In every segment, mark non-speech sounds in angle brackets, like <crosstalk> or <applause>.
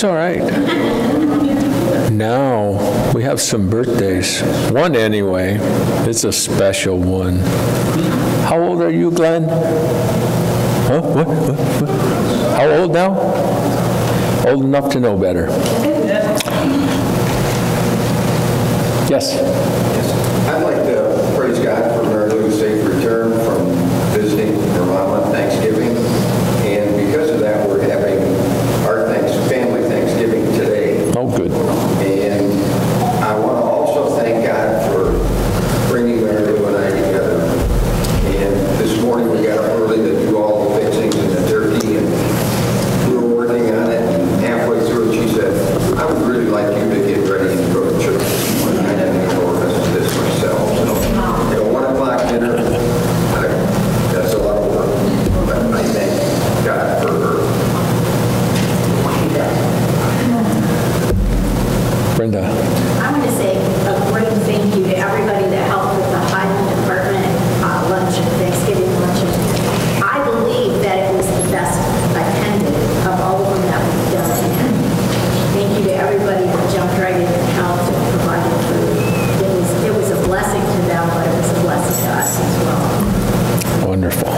That's all right. Now, we have some birthdays. One anyway. It's a special one. How old are you, Glenn? Huh? What? What? What? How old now? Old enough to know better. Yes. I'd like to praise God for Mary Lou's safe return from visiting her mom on Thanksgiving. And because of that, we're having our thanks, family Thanksgiving today. Oh, good. And I want to also thank God for bringing Mary Lou and I together. And this morning, we got up early to do all the fixings and the turkey, and we were working on it, and halfway through, she said, I would really like you to get ready and go to church. And I didn't even organize this myself, so, you know, one o'clock dinner, I- that's a lot of work, but I thank God for her. Brenda. I want to say a great thank you to everybody that helped with the Highland Department uh, luncheon, Thanksgiving luncheon. I believe that it was the best attended of all of them that we've done. Thank you to everybody that jumped right in and helped and provided food. It was, it was a blessing to them, but it was a blessing to us as well. Wonderful.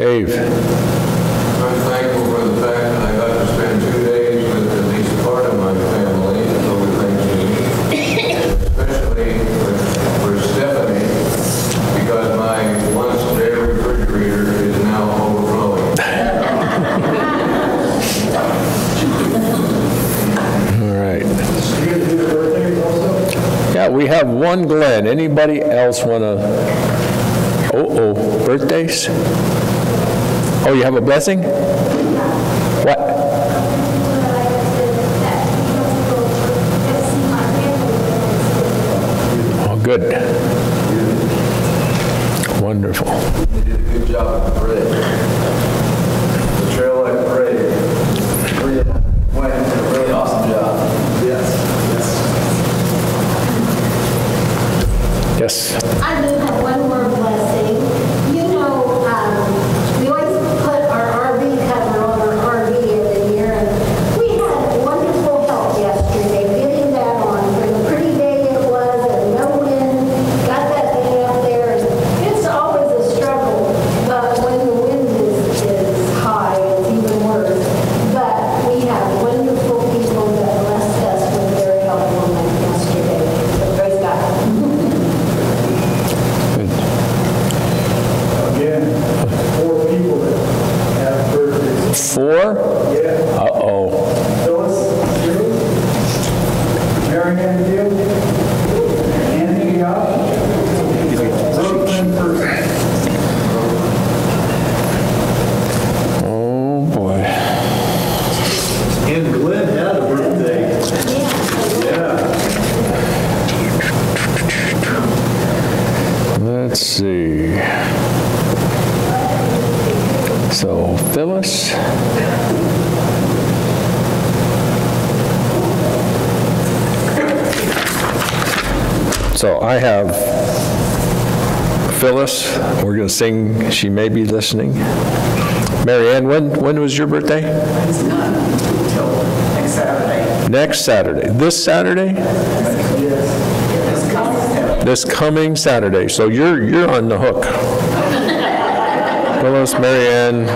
Dave. I'm thankful for the fact that I got to spend two days with at least part of my family over Thanksgiving, especially with- for Stephanie, because my once bare refrigerator is now overflowing. All right. Yeah, we have one Glenn. Anybody else want to? Oh-oh, birthdays? Oh, you have a blessing? What? Oh, good. Wonderful. You did a good job parade. The traillight parade really went, did a really awesome job. Yes, yes. Yes. I do have one more blessing. You know, um, we always put our RV cover on our RV every year, and we had wonderful help yesterday getting that on. For the pretty day it was, and no wind, got that thing up there. and It's always a struggle, but when the wind is, is high, it's even worse. But we have wonderful people that blessed us with their help on that yesterday. So praise God. Good. Again, four people that have birthdays. Four? Yeah. Uh-oh. Phyllis, Drew, Mary Ann Gibb, Anthony Goff, Brooklyn Person. Oh, boy. And Glenn had a birthday. Yeah. Let's see. So Phyllis. So I have Phyllis, we're going to sing She May Be Listening. Mary Ann, when, when was your birthday? It's not until next Saturday. Next Saturday. This Saturday? It's coming Saturday. This coming Saturday. So you're, you're on the hook. Phyllis, Mary Ann,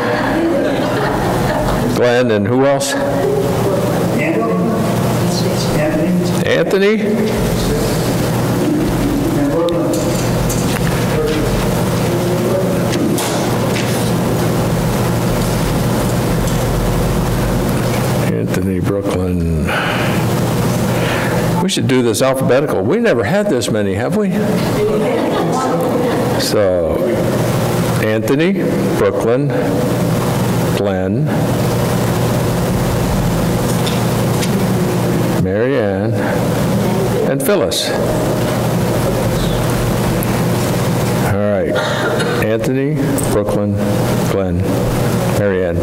Glenn, and who else? Anthony, Anthony? and Brooklyn. Brooklyn. We should do this alphabetical. We never had this many, have we? So, Anthony, Brooklyn, Glenn, Mary Ann, and Phyllis. All right. Anthony, Brooklyn, Glenn, Mary Ann,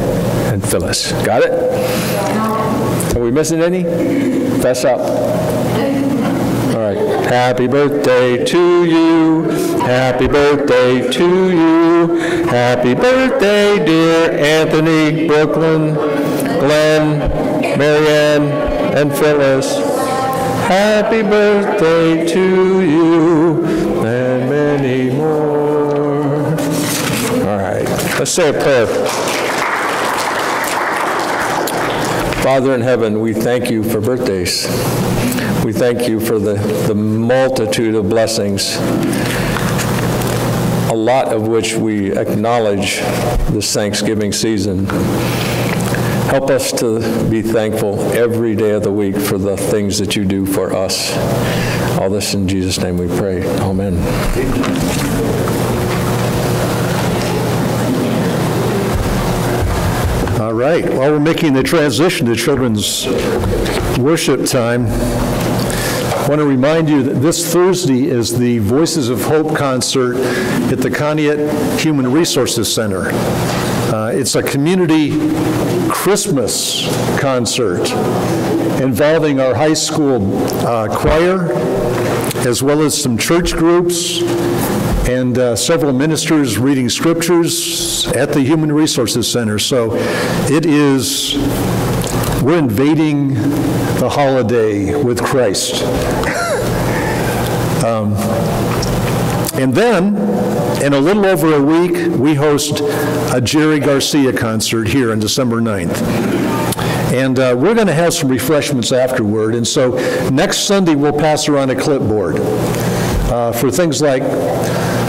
and Phyllis. Got it? Are we missing any? Fess up. All right. Happy birthday to you. Happy birthday to you. Happy birthday, dear Anthony, Brooklyn, Glenn, Mary Ann, and Phyllis. Happy birthday to you and many more. All right, let's say a prayer. Father in heaven, we thank you for birthdays. We thank you for the, the multitude of blessings, a lot of which we acknowledge this Thanksgiving season. Help us to be thankful every day of the week for the things that you do for us. All this in Jesus' name we pray. Amen. Right, while we're making the transition to children's worship time, I want to remind you that this Thursday is the Voices of Hope concert at the Conneaut Human Resources Center. Uh, It's a community Christmas concert involving our high school uh, choir, as well as some church groups, and uh, several ministers reading scriptures at the Human Resources Center. So it is, we're invading the holiday with Christ. <laughs> Um, And then, in a little over a week, we host a Jerry Garcia concert here on December 9th. And uh, we're going to have some refreshments afterward, and so next Sunday, we'll pass around a clipboard uh, for things like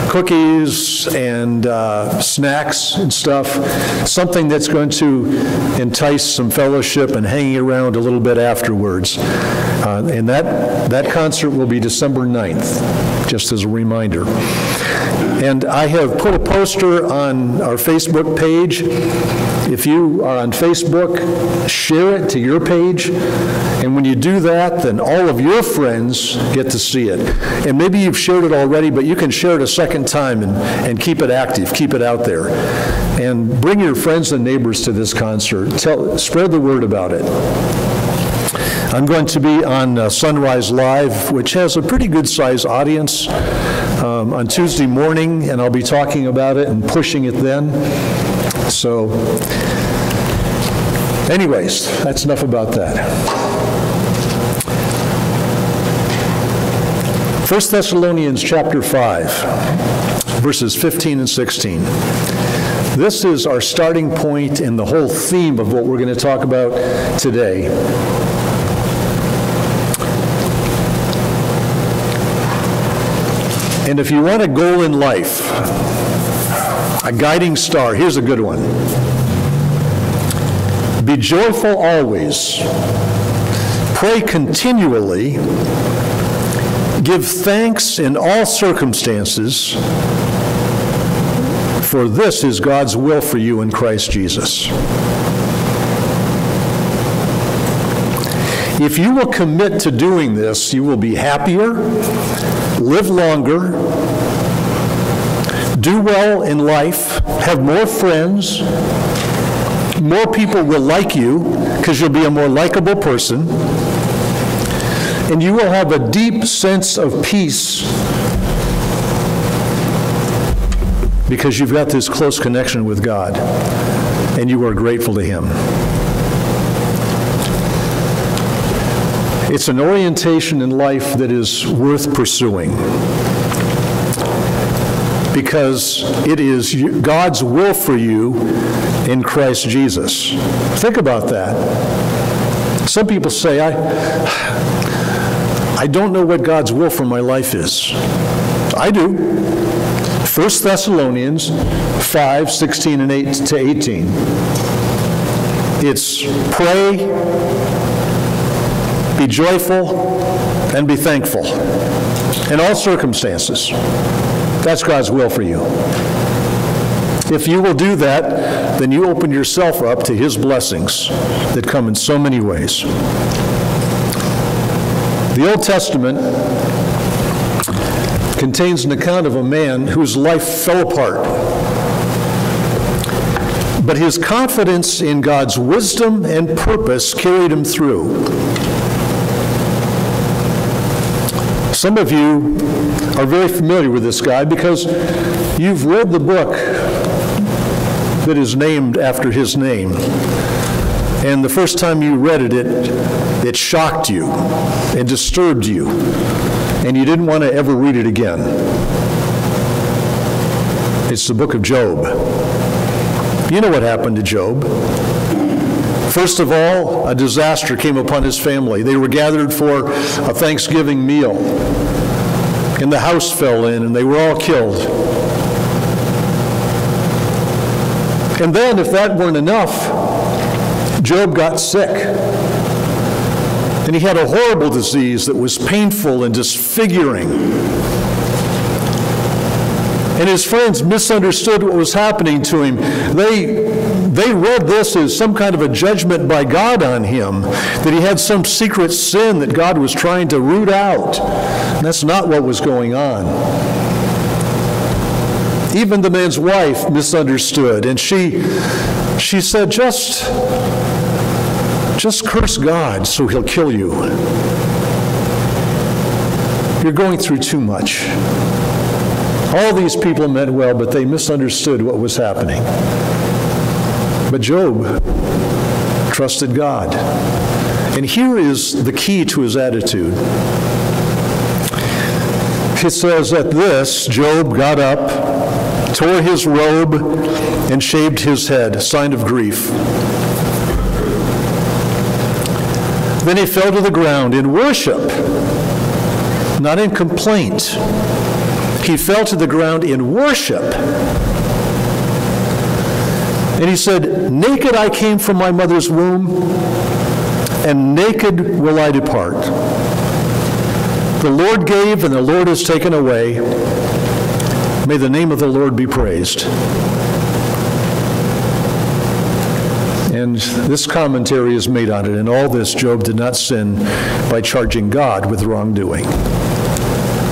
cookies and uh, snacks and stuff, something that's going to entice some fellowship and hanging around a little bit afterwards. Uh, And that, that concert will be December 9th, just as a reminder. And I have put a poster on our Facebook page. If you are on Facebook, share it to your page, and when you do that, then all of your friends get to see it. And maybe you've shared it already, but you can share it a second time and, and keep it active, keep it out there. And bring your friends and neighbors to this concert. Tell, spread the word about it. I'm going to be on uh, Sunrise Live, which has a pretty good-sized audience, um, on Tuesday morning, and I'll be talking about it and pushing it then. So, anyways, that's enough about that. 1 Thessalonians chapter 5, verses 15 and 16. This is our starting point and the whole theme of what we're going to talk about today. And if you want a goal in life, a guiding star, here's a good one. Be joyful always. Pray continually. Give thanks in all circumstances, for this is God's will for you in Christ Jesus. If you will commit to doing this, you will be happier, live longer, do well in life, have more friends, more people will like you because you'll be a more likable person, and you will have a deep sense of peace because you've got this close connection with God and you are grateful to Him. It's an orientation in life that is worth pursuing because it is God's will for you in Christ Jesus. Think about that. Some people say, I, I don't know what God's will for my life is. I do. 1 Thessalonians 5, 16 and 8 to 18. It's pray, be joyful, and be thankful in all circumstances. That's God's will for you. If you will do that, then you open yourself up to His blessings that come in so many ways. The Old Testament contains an account of a man whose life fell apart. But his confidence in God's wisdom and purpose carried him through. Some of you are very familiar with this guy because you've read the book that is named after his name. And the first time you read it, it, it shocked you and disturbed you, and you didn't want to ever read it again. It's the book of Job. You know what happened to Job. First of all, a disaster came upon his family. They were gathered for a Thanksgiving meal, and the house fell in, and they were all killed. And then, if that weren't enough, Job got sick. And he had a horrible disease that was painful and disfiguring. And his friends misunderstood what was happening to him. They, they read this as some kind of a judgment by God on him, that he had some secret sin that God was trying to root out. And that's not what was going on. Even the man's wife misunderstood, and she, she said, just, just curse God so he'll kill you. You're going through too much. All these people meant well, but they misunderstood what was happening. But Job trusted God. And here is the key to his attitude. It says, At this, Job got up, tore his robe, and shaved his head, a sign of grief. Then he fell to the ground in worship, not in complaint. He fell to the ground in worship. And he said, Naked I came from my mother's womb, and naked will I depart. The Lord gave, and the Lord has taken away. May the name of the Lord be praised. And this commentary is made on it. In all this, Job did not sin by charging God with wrongdoing.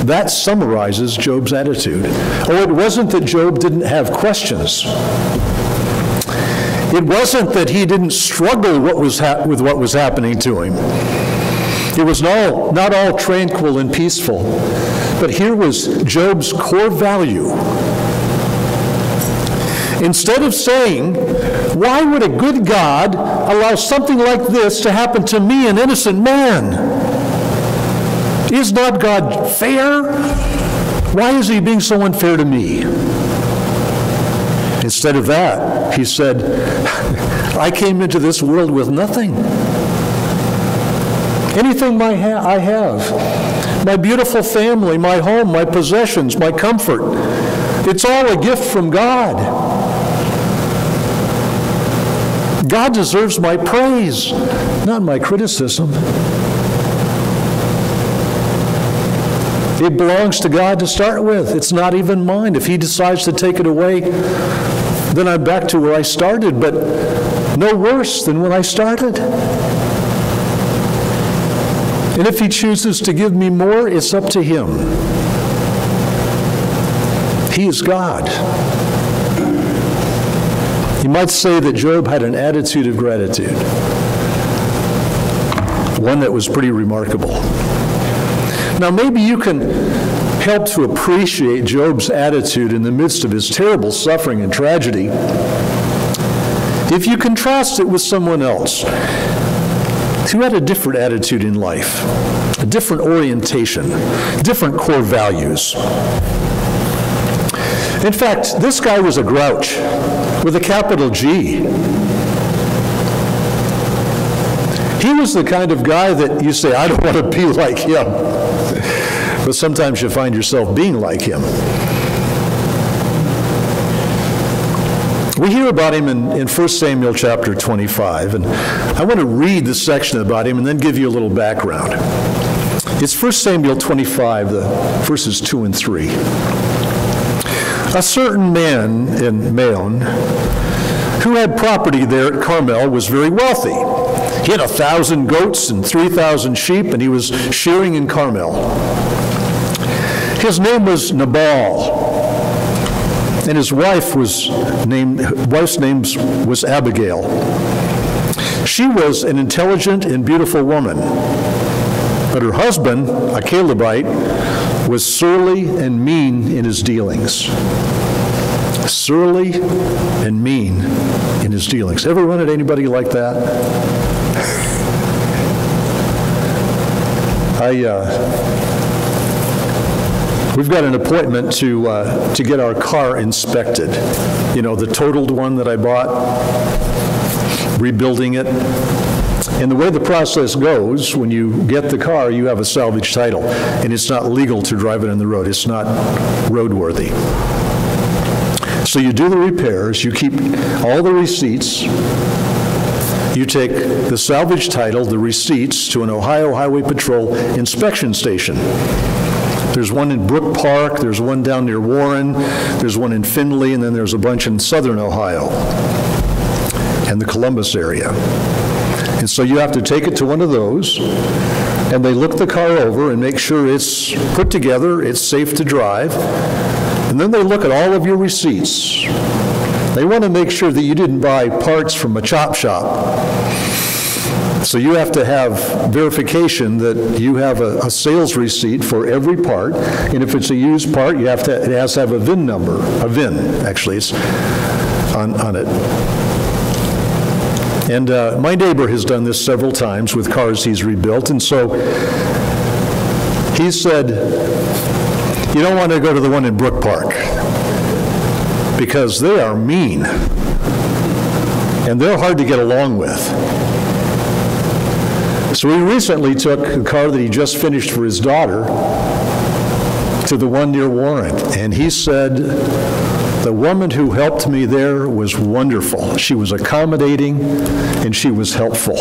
That summarizes Job's attitude. Oh, it wasn't that Job didn't have questions. It wasn't that he didn't struggle what was with what was happening to him. It was not, not all tranquil and peaceful. But here was Job's core value. Instead of saying, why would a good God allow something like this to happen to me, an innocent man? Is not God fair? Why is he being so unfair to me? Instead of that, he said, I came into this world with nothing. Anything my ha- I have, my beautiful family, my home, my possessions, my comfort, it's all a gift from God. God deserves my praise, not my criticism. It belongs to God to start with. It's not even mine. If He decides to take it away, then I'm back to where I started, but no worse than when I started. And if He chooses to give me more, it's up to Him. He is God. You might say that Job had an attitude of gratitude, one that was pretty remarkable. Now, maybe you can help to appreciate Job's attitude in the midst of his terrible suffering and tragedy if you contrast it with someone else who had a different attitude in life, a different orientation, different core values. In fact, this guy was a grouch with a capital G. He was the kind of guy that you say, I don't want to be like him. But sometimes you find yourself being like him. We hear about him in, in 1 Samuel chapter 25, and I want to read this section about him and then give you a little background. It's 1 Samuel 25, the verses 2 and 3. A certain man in Maon who had property there at Carmel was very wealthy. He had a thousand goats and 3,000 sheep, and he was shearing in Carmel. His name was Nabal, and his wife was named, wife's name was Abigail. She was an intelligent and beautiful woman, but her husband, a Calebite, was surly and mean in his dealings. surly and mean in his dealings. Ever run into anybody like that? I, uh, we've got an appointment to, uh, to get our car inspected. You know, the totaled one that I bought, rebuilding it. And the way the process goes, when you get the car, you have a salvage title, and it's not legal to drive it on the road. It's not roadworthy. So you do the repairs, you keep all the receipts, you take the salvage title, the receipts, to an Ohio Highway Patrol inspection station. There's one in Brook Park, there's one down near Warren, there's one in Findlay, and then there's a bunch in southern Ohio and the Columbus area. And so you have to take it to one of those, and they look the car over and make sure it's put together, it's safe to drive, and then they look at all of your receipts. They want to make sure that you didn't buy parts from a chop shop. So you have to have verification that you have a, a sales receipt for every part, and if it's a used part, you have to, it has to have a VIN number, a VIN, actually, it's on, on it. And uh, my neighbor has done this several times with cars he's rebuilt, and so he said, you don't want to go to the one in Brook Park, because they are mean, and they're hard to get along with. So he recently took the car that he just finished for his daughter to the one near Warren, and he said, the woman who helped me there was wonderful. She was accommodating, and she was helpful.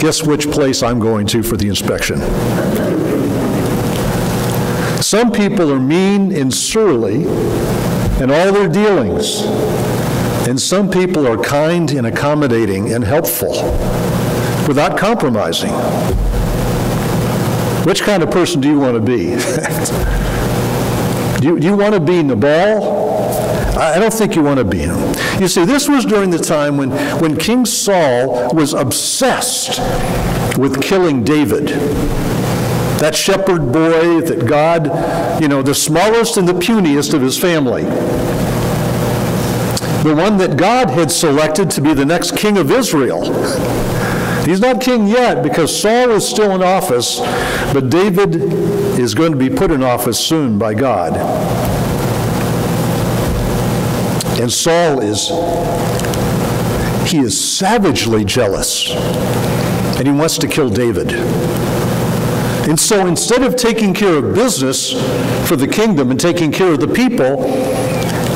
Guess which place I'm going to for the inspection? Some people are mean and surly in all their dealings, and some people are kind and accommodating and helpful without compromising. Which kind of person do you want to be? <laughs> do, you, do you want to be Nabal? I don't think you want to be him. You see, this was during the time when, when King Saul was obsessed with killing David. That shepherd boy that God, you know, the smallest and the puniest of his family. The one that God had selected to be the next king of Israel. He's not king yet because Saul is still in office, but David is going to be put in office soon by God. And Saul is, he is savagely jealous, and he wants to kill David. And so instead of taking care of business for the kingdom and taking care of the people,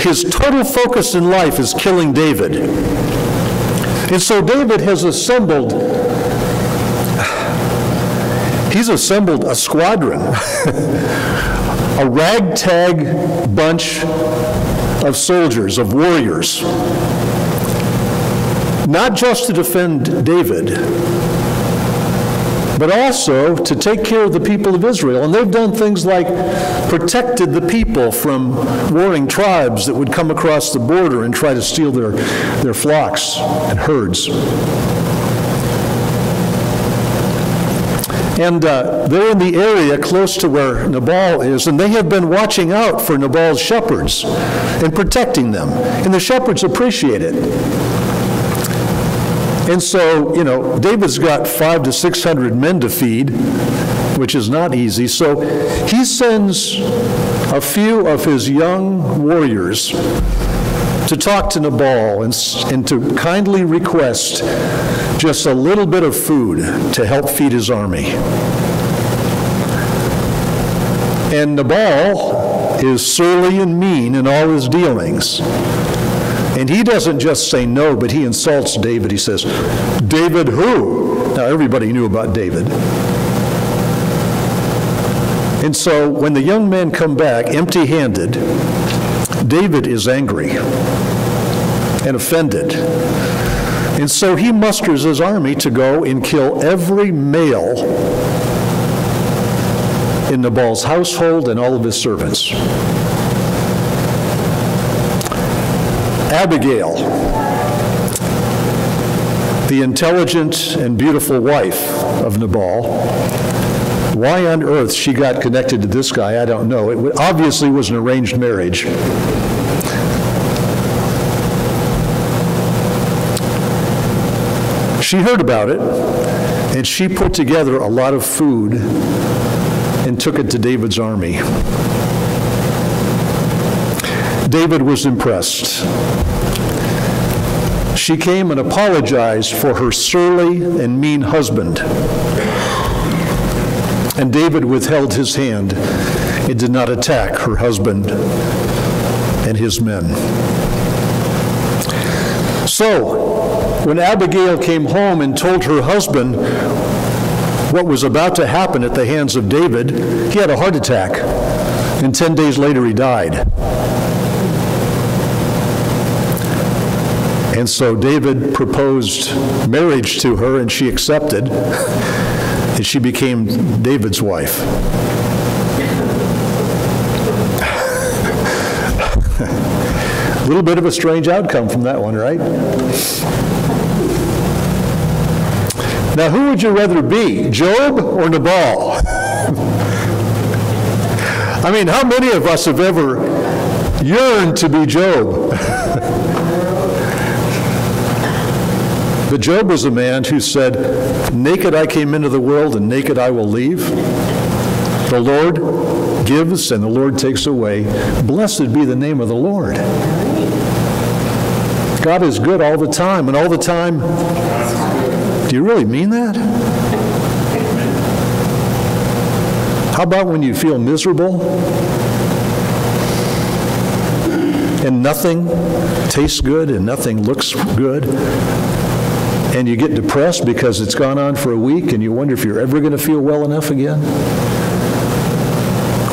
his total focus in life is killing David. And so David has assembled, he's assembled a squadron, <laughs> a ragtag bunch of soldiers, of warriors, not just to defend David, but also to take care of the people of Israel. And they've done things like protected the people from warring tribes that would come across the border and try to steal their, their flocks and herds. And uh, they're in the area close to where Nabal is, and they have been watching out for Nabal's shepherds and protecting them. And the shepherds appreciate it. And so, you know, David's got five to 600 men to feed, which is not easy. So he sends a few of his young warriors to talk to Nabal and, and to kindly request just a little bit of food to help feed his army. And Nabal is surly and mean in all his dealings. And he doesn't just say no, but he insults David. He says, David who? Now, everybody knew about David. And so when the young men come back empty handed, David is angry and offended. And so he musters his army to go and kill every male in Nabal's household and all of his servants. Abigail, the intelligent and beautiful wife of Nabal, why on earth she got connected to this guy, I don't know. It obviously was an arranged marriage. She heard about it, and she put together a lot of food and took it to David's army. David was impressed. She came and apologized for her surly and mean husband. And David withheld his hand and did not attack her husband and his men. So, when Abigail came home and told her husband what was about to happen at the hands of David, he had a heart attack, and 10 days later he died. And so David proposed marriage to her, and she accepted, and she became David's wife. A <laughs> little bit of a strange outcome from that one, right? Now, who would you rather be, Job or Nabal? <laughs> I mean, how many of us have ever yearned to be Job? <laughs> But Job was a man who said, Naked I came into the world, and naked I will leave. The Lord gives, and the Lord takes away. Blessed be the name of the Lord. God is good all the time, and all the time. Do you really mean that? How about when you feel miserable and nothing tastes good and nothing looks good? And you get depressed because it's gone on for a week and you wonder if you're ever going to feel well enough again?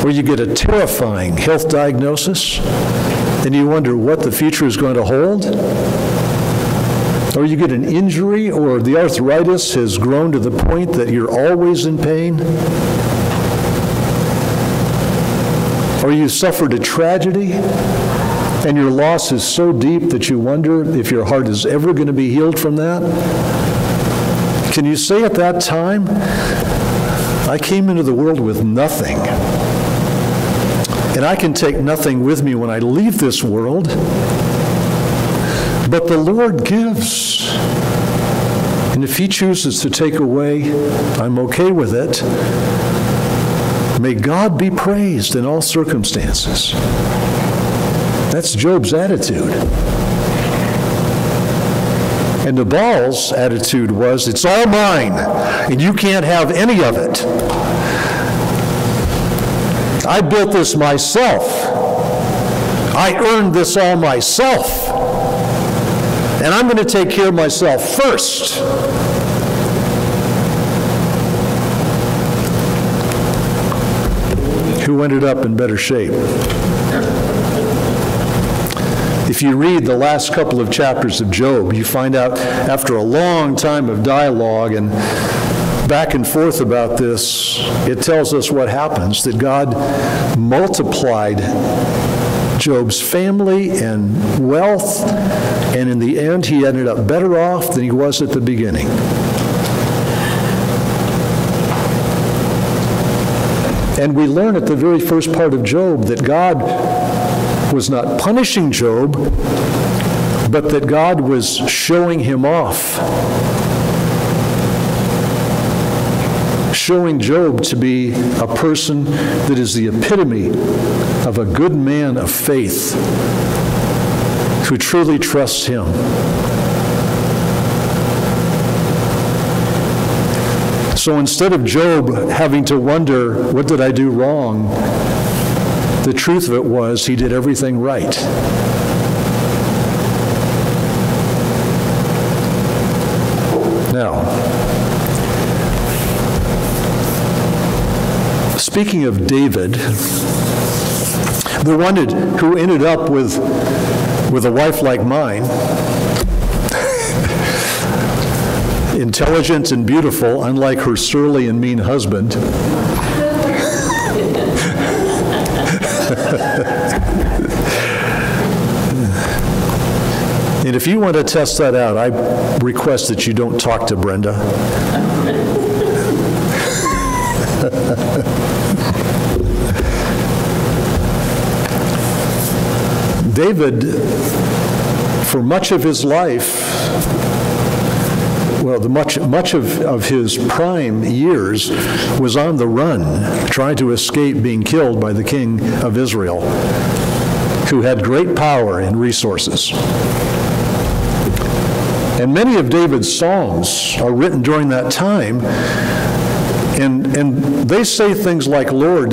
Or you get a terrifying health diagnosis and you wonder what the future is going to hold? Or you get an injury or the arthritis has grown to the point that you're always in pain? Or you suffered a tragedy and your loss is so deep that you wonder if your heart is ever going to be healed from that? Can you say at that time, I came into the world with nothing, and I can take nothing with me when I leave this world, but the Lord gives. And if He chooses to take away, I'm okay with it. May God be praised in all circumstances. That's Job's attitude. And Nabal's attitude was, it's all mine, and you can't have any of it. I built this myself. I earned this all myself. And I'm going to take care of myself first. Who ended up in better shape? If you read the last couple of chapters of Job, you find out after a long time of dialogue and back and forth about this, it tells us what happens that God multiplied Job's family and wealth, and in the end, he ended up better off than he was at the beginning. And we learn at the very first part of Job that God was not punishing Job, but that God was showing him off. Showing Job to be a person that is the epitome of a good man of faith who truly trusts him. So instead of Job having to wonder, what did I do wrong? The truth of it was he did everything right. Now, speaking of David, the one who ended up with, with a wife like mine, <laughs> intelligent and beautiful, unlike her surly and mean husband. If you want to test that out, I request that you don't talk to Brenda. David, for much of his life, well, the much, much of, of his prime years was on the run, trying to escape being killed by the king of Israel, who had great power and resources. And many of David's songs are written during that time, and, and they say things like, Lord,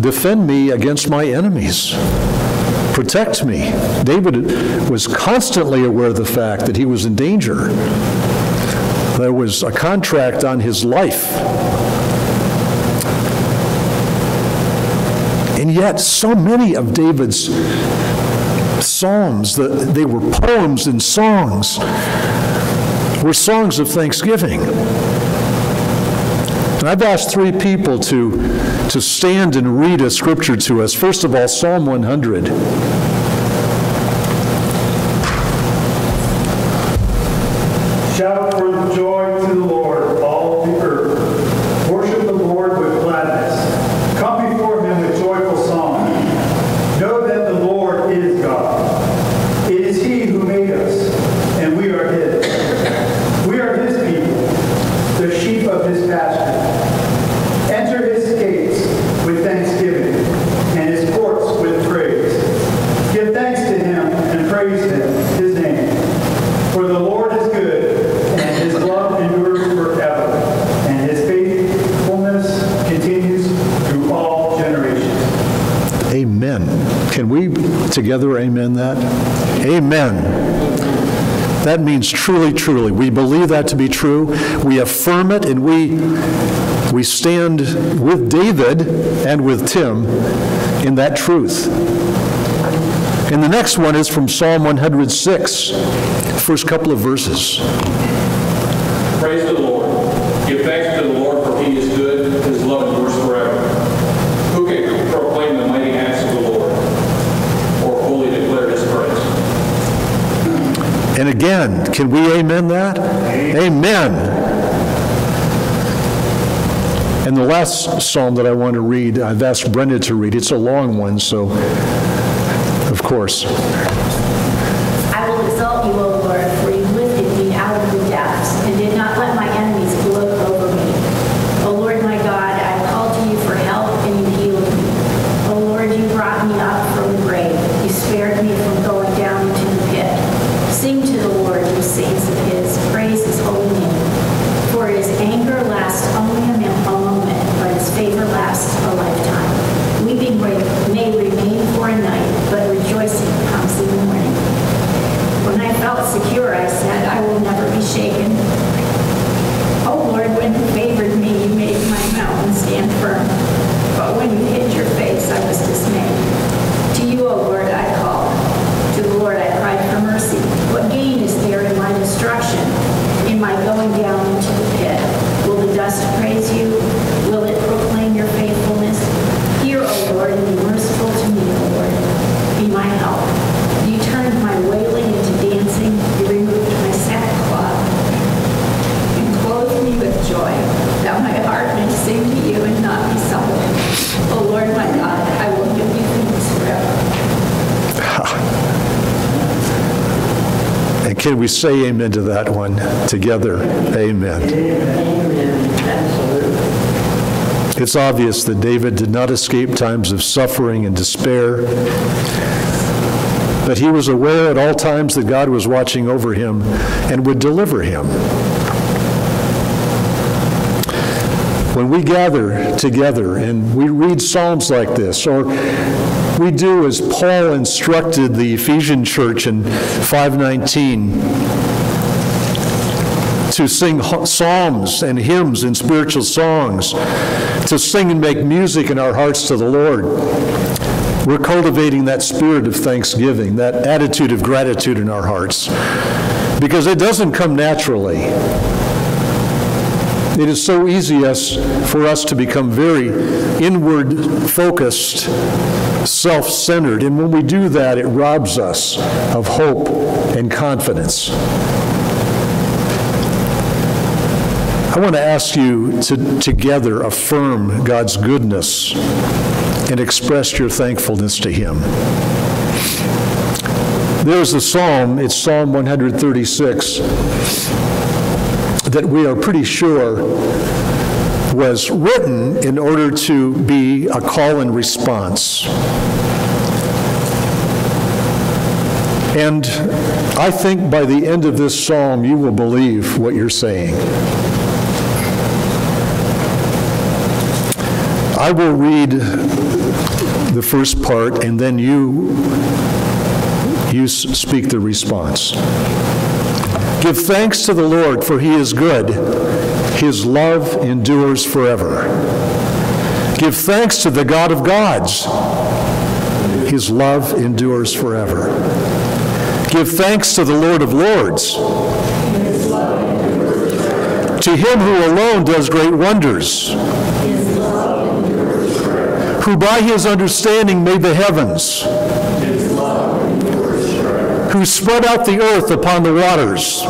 defend me against my enemies. Protect me. David was constantly aware of the fact that he was in danger. There was a contract on his life. And yet, so many of David's psalms, the, they were poems and songs, were songs of thanksgiving. And I've asked three people to, to stand and read a scripture to us. First of all, Psalm 100. Shout for joy to the Lord, all the earth. Worship the Lord with gladness. Come before him with joyful song. Know that the Lord is God. It is he who made us, and we are his. We are his people, the sheep of his pasture. Enter his gates with thanksgiving, and his courts with praise. Give thanks to him and praise him, his name. For the Lord is good, and his love endures forever, and his faithfulness continues through all generations. Amen. Can we together amen that? Amen. That means truly, truly. We believe that to be true. We affirm it, and we, we stand with David and with Tim in that truth. And the next one is from Psalm 106, first couple of verses. Praise the Lord. Give thanks to the Lord, for he is good, his love endures forever. Who can proclaim the mighty acts of the Lord, or fully declare his praise? And again, can we amen that? Amen. And the last psalm that I want to read, I've asked Brenda to read. It's a long one, so of course. I will exalt you, O Lord, for you lifted me out of the depths and did not let my enemies gloat over me. O Lord my God, I called to you for help and you healed me. O Lord, you brought me up from the grave. You spared me from going down into the pit. Sing to the Lord, you saints of his. Praise his holy name. For his anger lasts only a mom- a moment, but his favor lasts a lifetime. Weeping may may remain for a night, but rejoicing comes in the morning. When I felt secure, I said, I will never be shaken. Oh Lord, when you favored me, you made my mountain stand firm. But when you hid your face, I was dismayed. To you, O Lord, I called. To the Lord I cried for mercy. What gain is there in my destruction, in my going down into the pit? Will the dust praise you? Will it proclaim your faithfulness? Hear, O Lord, and be merciful to me, O Lord. Be my help. You turned my wailing into dancing. You removed my sackcloth and clothe me with joy, that my heart may sing to you and not be silent. O Lord my God, I will give you thanks forever. And can we say amen to that one together? Amen. It's obvious that David did not escape times of suffering and despair, but he was aware at all times that God was watching over him and would deliver him. When we gather together and we read Psalms like this, or we do as Paul instructed the Ephesian church in 519, to sing psalms and hymns and spiritual songs, to sing and make music in our hearts to the Lord. We're cultivating that spirit of thanksgiving, that attitude of gratitude in our hearts, because it doesn't come naturally. It is so easy us, for us to become very inward-focused, self-centered, and when we do that, it robs us of hope and confidence. I want to ask you to together affirm God's goodness and express your thankfulness to Him. There's a psalm, it's Psalm 136, that we are pretty sure was written in order to be a call and response. And I think by the end of this psalm, you will believe what you're saying. I will read the first part, and then you, you speak the response. Give thanks to the Lord, for he is good. His love endures forever. Give thanks to the God of gods. His love endures forever. Give thanks to the Lord of lords. To him who alone does great wonders. Who by his understanding made the heavens. Who spread out the earth upon the waters.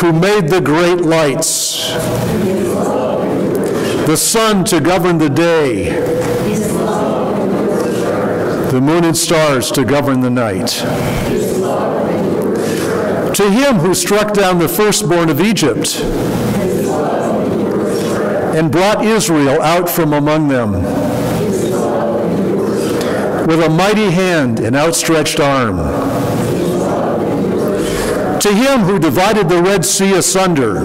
Who made the great lights. The sun to govern the day. The moon and stars to govern the night. To him who struck down the firstborn of Egypt and brought Israel out from among them with a mighty hand and outstretched arm. To him who divided the Red Sea asunder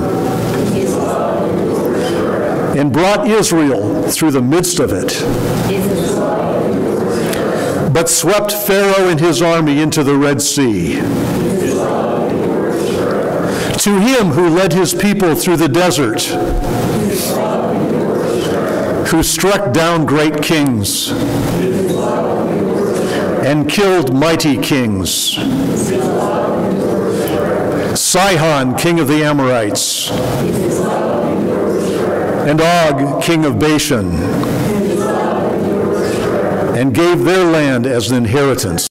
and brought Israel through the midst of it, but swept Pharaoh and his army into the Red Sea. To him who led his people through the desert, who struck down great kings and killed mighty kings. Sihon, king of the Amorites, and Og, king of Bashan, and gave their land as an inheritance.